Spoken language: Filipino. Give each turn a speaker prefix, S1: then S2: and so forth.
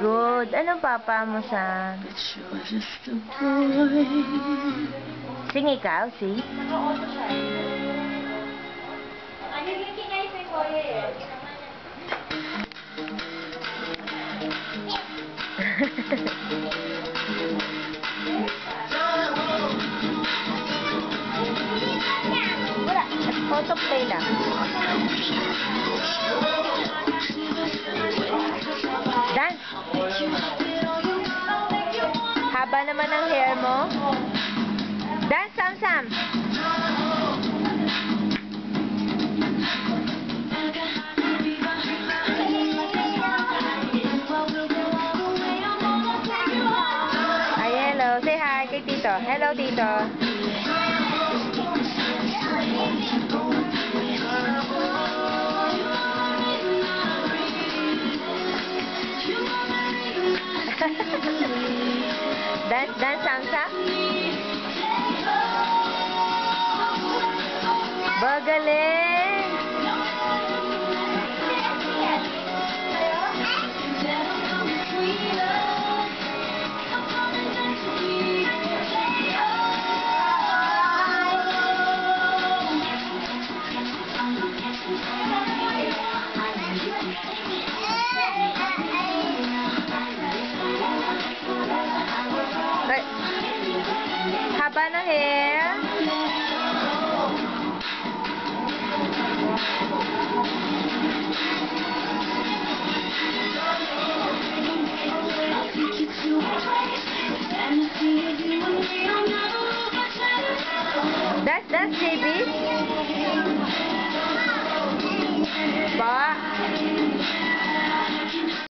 S1: good. Anong papa mo sa... Sing ikaw, sing. Wala. Photo play lang. Haba naman ang hair mo. Dance, Sam Sam. Ay, hello. Say hi kay Tito. Hello, Tito. dance, dance, Samsa. Bagaling. Ay. Haba ng hair. That's, that's baby.